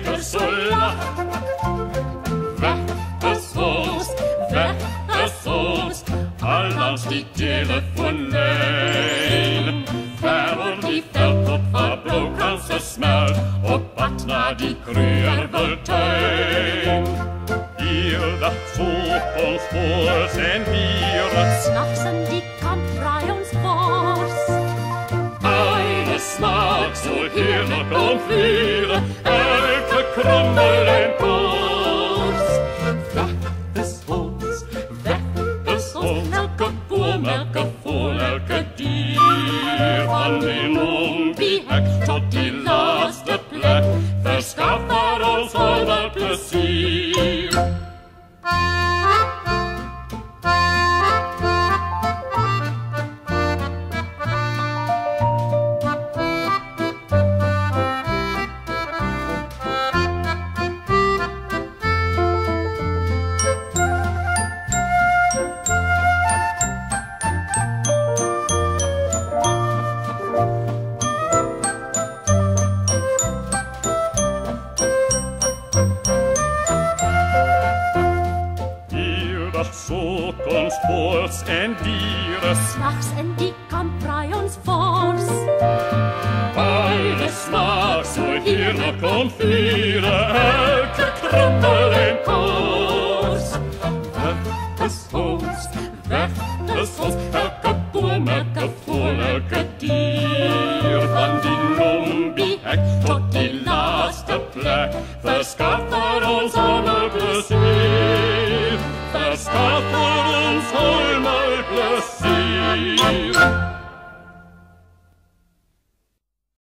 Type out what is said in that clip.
Brücke solla. Wer es soß, wer es die Tiere von Lein. Wer und die Feldtopfer blog hans es smell, ob Batna die Krüher Wöltein. Hilda, so uns vor, sind wir uns. Snapsen die Kampfrei uns vor. Eines Nachts soll hier noch kommen, fyre, elke krummelen kors. Vettes hos, vettes hos, melke på, melke få, melke dyr. Van din ombihek tot die laatste plek, verschaffer ons alle plezier. Hier dat sokons pols en dieren S'nachts en die kan fra ons fors. Beide smaak så heerlijk kon vieren, elke krummel en kors. Weg is ons, weg is ons, elke boom, elke voel, elke dier. Van die nombihek tot die laatste plek, verschaffer ons alle assim.